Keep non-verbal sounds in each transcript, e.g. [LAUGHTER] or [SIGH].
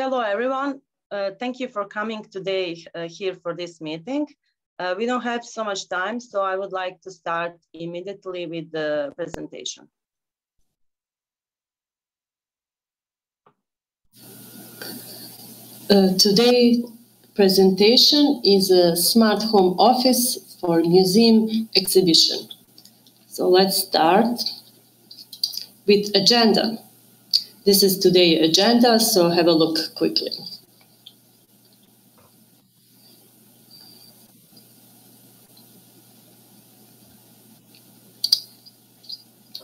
Hello, everyone. Uh, thank you for coming today uh, here for this meeting. Uh, we don't have so much time, so I would like to start immediately with the presentation. Uh, today presentation is a smart home office for museum exhibition. So let's start with agenda. This is today agenda, so have a look quickly.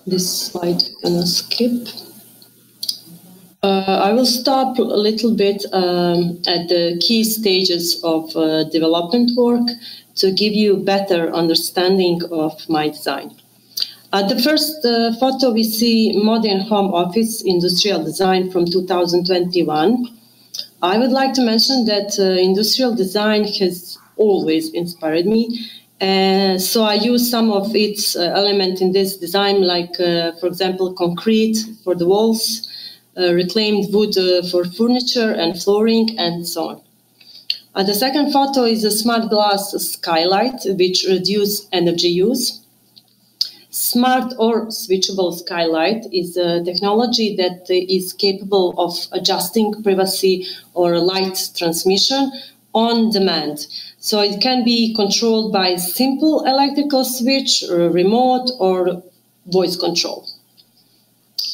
This slide I'm gonna skip. Uh, I will stop a little bit um, at the key stages of uh, development work to give you better understanding of my design. At the first uh, photo, we see modern home office industrial design from 2021. I would like to mention that uh, industrial design has always inspired me. Uh, so I use some of its uh, elements in this design, like, uh, for example, concrete for the walls, uh, reclaimed wood for furniture and flooring, and so on. Uh, the second photo is a smart glass skylight, which reduce energy use. Smart or switchable skylight is a technology that is capable of adjusting privacy or light transmission on demand. So it can be controlled by simple electrical switch, or remote, or voice control.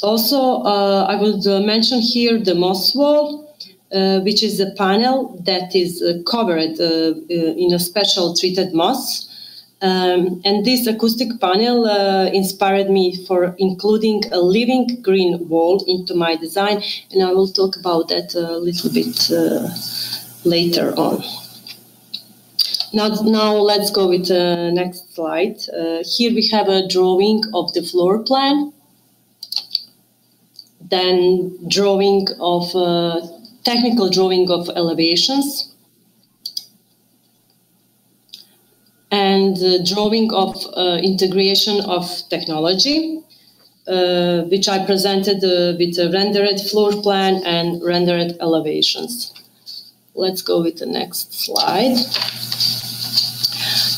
Also, uh, I would uh, mention here the moss wall, uh, which is a panel that is uh, covered uh, uh, in a special treated moss. Um, and this acoustic panel uh, inspired me for including a living green wall into my design, and I will talk about that a little bit uh, later on. Now, now let's go with the next slide. Uh, here we have a drawing of the floor plan, then drawing of uh, technical drawing of elevations, and drawing of uh, integration of technology, uh, which I presented uh, with a rendered floor plan and rendered elevations. Let's go with the next slide.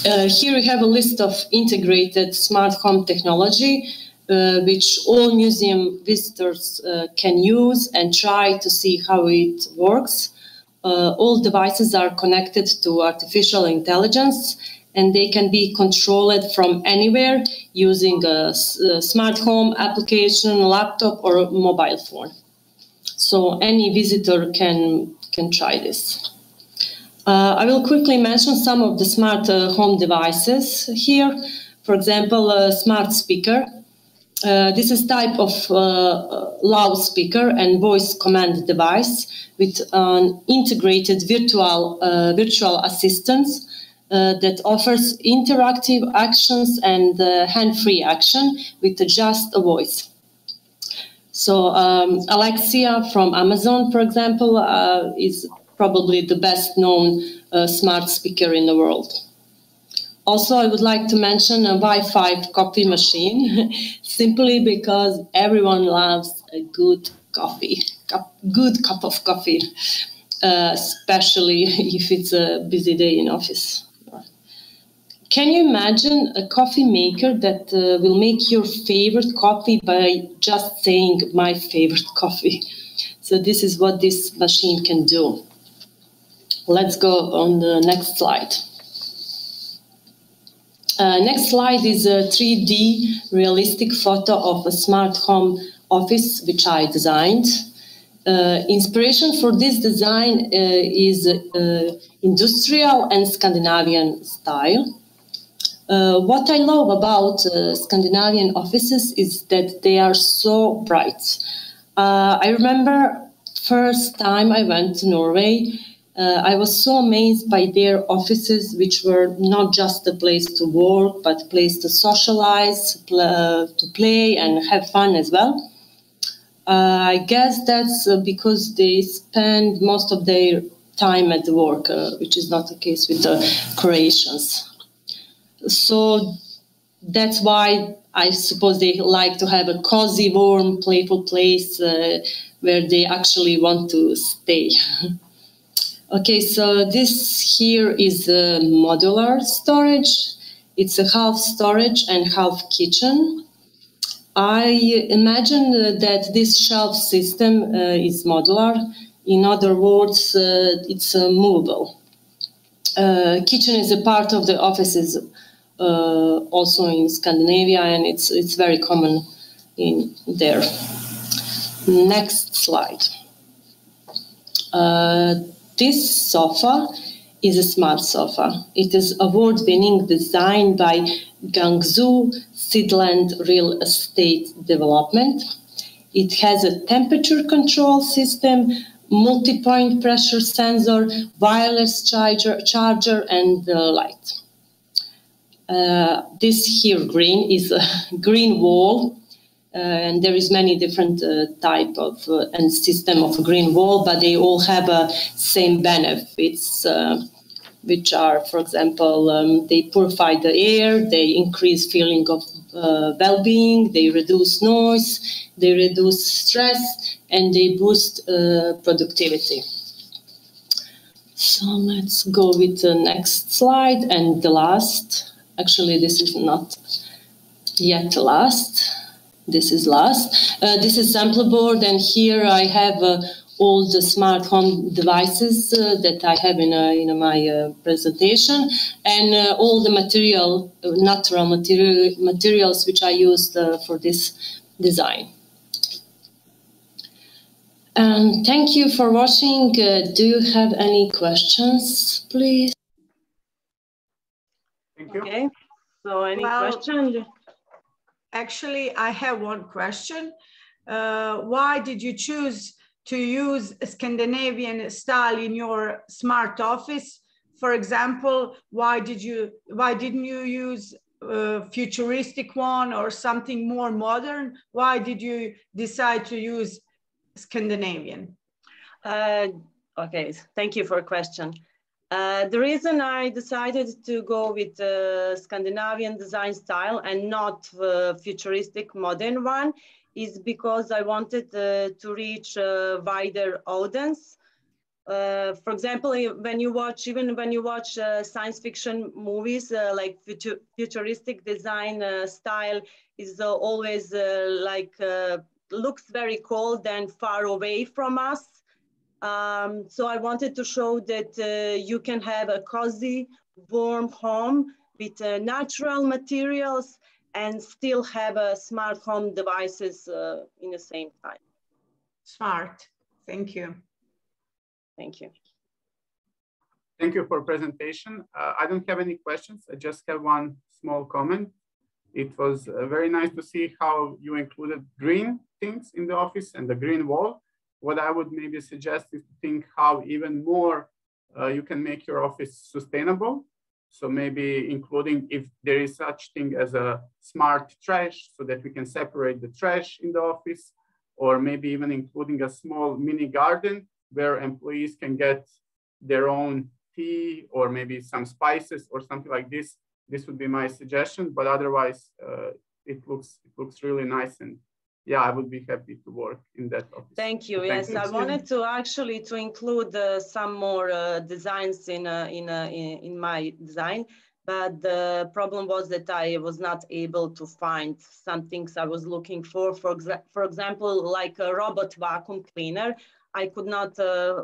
Uh, here we have a list of integrated smart home technology, uh, which all museum visitors uh, can use and try to see how it works. all devices are connected to artificial intelligence and they can be controlled from anywhere using a, a, smart home application, laptop, or mobile phone. So any visitor can can try this. Uh, I will quickly mention some of the smart uh, home devices here. For example, a smart speaker. Uh, this is type of uh, loudspeaker and voice command device with an integrated virtual uh, virtual assistant uh, that offers interactive actions and uh, hand-free action with just a voice. So um, Alexia from Amazon, for example, uh, is probably the best known uh, smart speaker in the world. Also, I would like to mention a Wi-Fi coffee machine, [LAUGHS] simply because everyone loves a good coffee, cup, good cup of coffee, uh, especially [LAUGHS] if it's a busy day in office. Can you imagine a coffee maker that uh, will make your favorite coffee by just saying my favorite coffee? So this is what this machine can do. Let's go on the next slide. Uh, next slide is a 3D realistic photo of a smart home office which I designed. Uh, inspiration for this design uh, is uh, industrial and Scandinavian style. Uh, what I love about uh, Scandinavian offices is that they are so bright. Uh, I remember first time I went to Norway, uh, I was so amazed by their offices, which were not just a place to work, but a place to socialize, pl- to play, and have fun as well. Uh, I guess that's because they spend most of their time at work, which is not the case with the Croatians. So that's why I suppose they like to have a cozy, warm, playful place uh, where they actually want to stay. [LAUGHS] okay, so this here is a modular storage. It's a half storage and half kitchen. I imagine that this shelf system uh, is modular. In other words, uh, it's uh, movable. Uh, kitchen is a part of the offices also in Scandinavia, and it's it's very common in there. Next slide. Uh, this sofa is a smart sofa. It is award-winning design by Guangzhou Sidland Real Estate Development. It has a temperature control system, multi-point pressure sensor, wireless charger, charger and uh, light. Uh, this here green is a green wall uh, and there is many different uh, type of uh, and system of green wall, but they all have a same benefits, which are, for example, um, they purify the air, they increase feeling of well-being, they reduce noise, they reduce stress, and they boost productivity. So let's go with the next slide and the last. Actually, this is not yet last this is last. Uh, this is sample board, and here I have uh, all the smart home devices uh, that I have in, in my uh, presentation, and uh, all the material, natural material, materials which I used uh, for this design. And thank you for watching. do you have any questions, please? Thank you. Okay. So any well, questions? Actually, I have one question. Uh, why did you choose to use Scandinavian style in your smart office? For example, why did you why didn't you use a futuristic one or something more modern? Why did you decide to use Scandinavian? Uh, okay, thank you for a question. Uh, the reason I decided to go with the Scandinavian design style and not the futuristic modern one is because I wanted uh, to reach a wider audience. Uh, for example, when you watch, even when you watch uh, science fiction movies, uh, like futu futuristic design style is always like looks very cold and far away from us. Um, so I wanted to show that uh, you can have a cozy, warm home with uh, natural materials and still have a smart home devices uh, in the same time. Smart. Thank you. Thank you. Thank you for presentation. Uh, I don't have any questions. I just have one small comment. It was uh, very nice to see how you included green things in the office and the green wall what I would maybe suggest is to think how even more uh, you can make your office sustainable. So maybe including if there is such thing as a smart trash so that we can separate the trash in the office, or maybe even including a small mini garden where employees can get their own tea or maybe some spices or something like this. This would be my suggestion, but otherwise uh, it looks it looks really nice and yeah, I would be happy to work in that office. Thank you. Yes, you. I wanted to actually to include uh, some more uh, designs in, uh, in, uh, in, in my design, but the problem was that I was not able to find some things I was looking for. For, exa for example, like a robot vacuum cleaner, I could not, uh,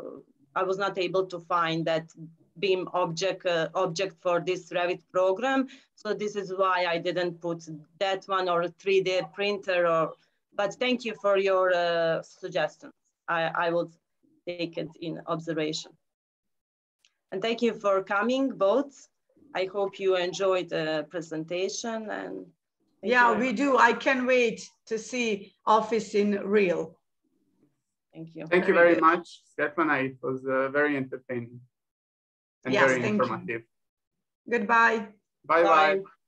I was not able to find that BIM object uh, object for this Revit program. So this is why I didn't put that one or a 3D printer or but thank you for your uh, suggestions. I, I will take it in observation. And thank you for coming both. I hope you enjoyed the presentation and yeah, we do. I can wait to see office in real. Thank you. Thank very you very good. much, Stephanie. It was uh, very entertaining and yes, very informative. You. Goodbye. Bye bye. bye.